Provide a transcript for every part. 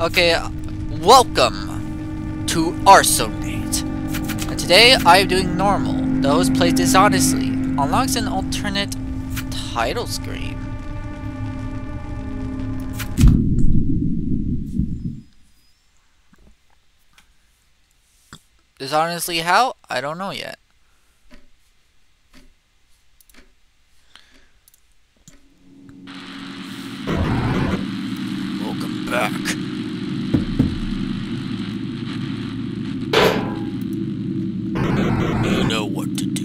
Okay, welcome to Arsonate. And today I'm doing normal. Those played dishonestly. Unlocks an alternate title screen. Dishonestly how? I don't know yet. Welcome back. You know what to do.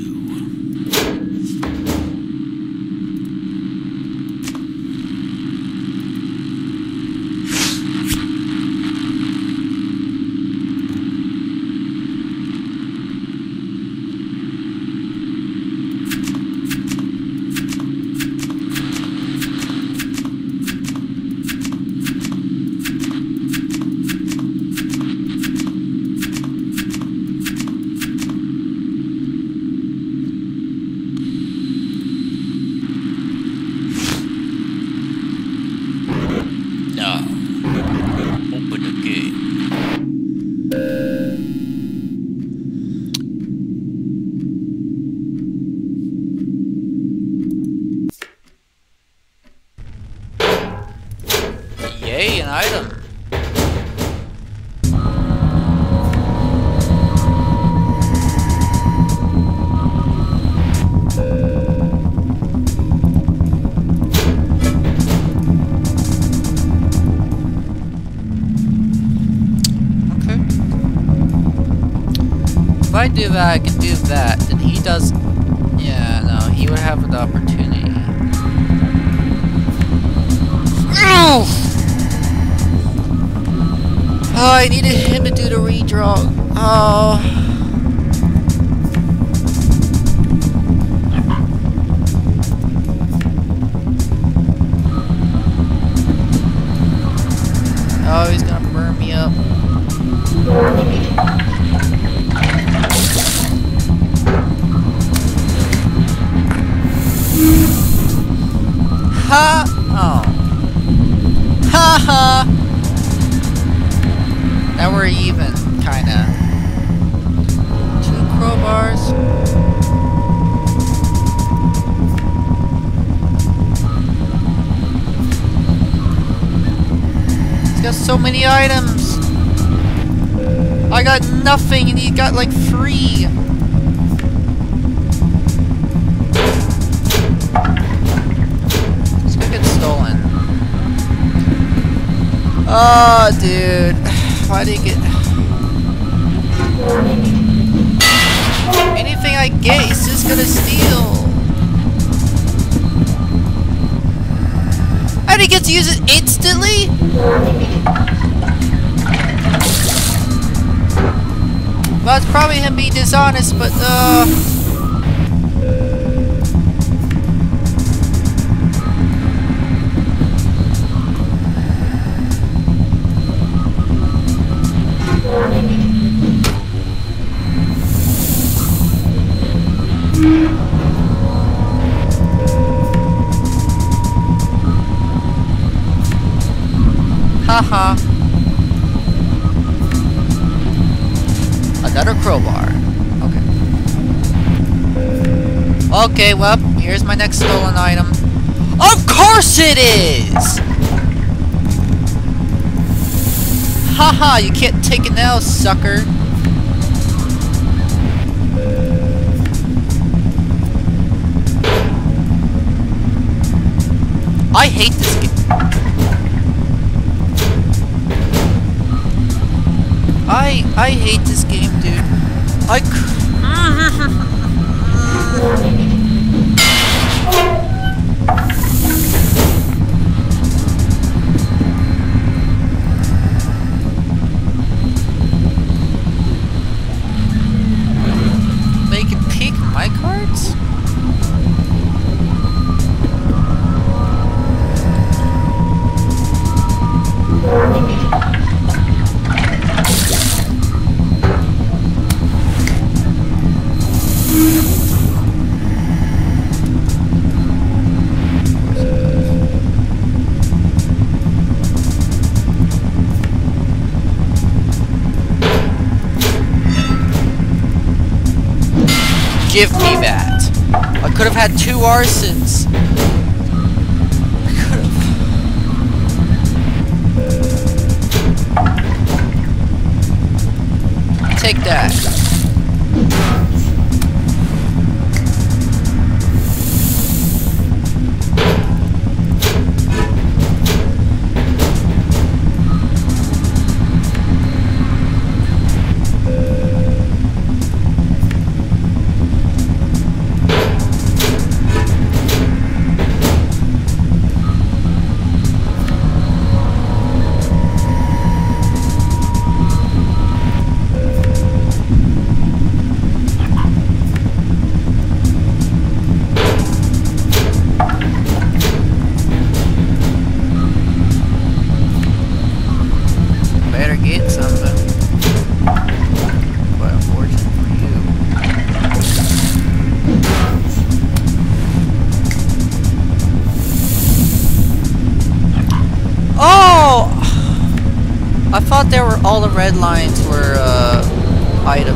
Now, open the gate. Yay, an item. Okay. If I do that, I can do that. Then he does. Yeah, no, he would have the opportunity. Ow! Oh, I needed him to do the redraw. Oh. Oh, he's gonna burn me up. Ha! Oh. Ha ha! Now we're even, kinda. Two crowbars. He's got so many items! I got nothing and he got like three! It's gonna get stolen. Oh, dude. Why did he get... Anything I get, he's just gonna steal. And he gets to use it instantly? Well, it's probably him being dishonest, but, uh... crowbar. Okay. Okay, well, here's my next stolen item. Of course it is! Haha, you can't take it now, sucker. I hate this game. I I hate this game, dude. I Make give me that. I could have had two arsons. Take that. all the red lines were uh, item.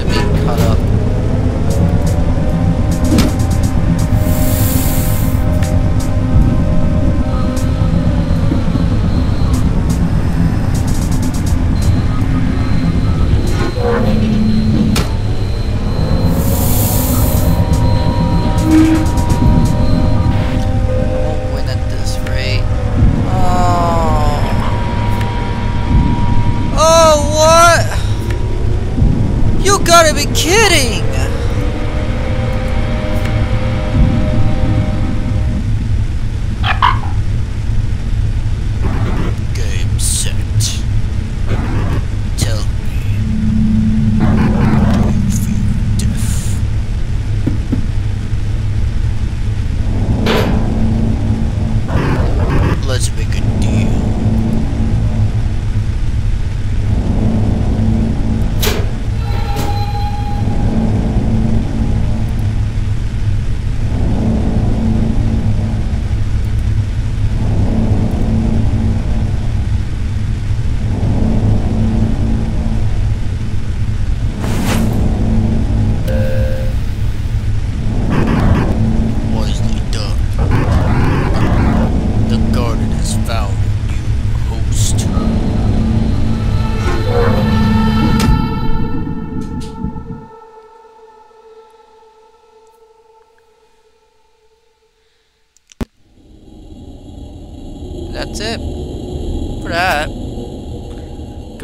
To be cut up.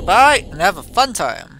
Bye, and have a fun time.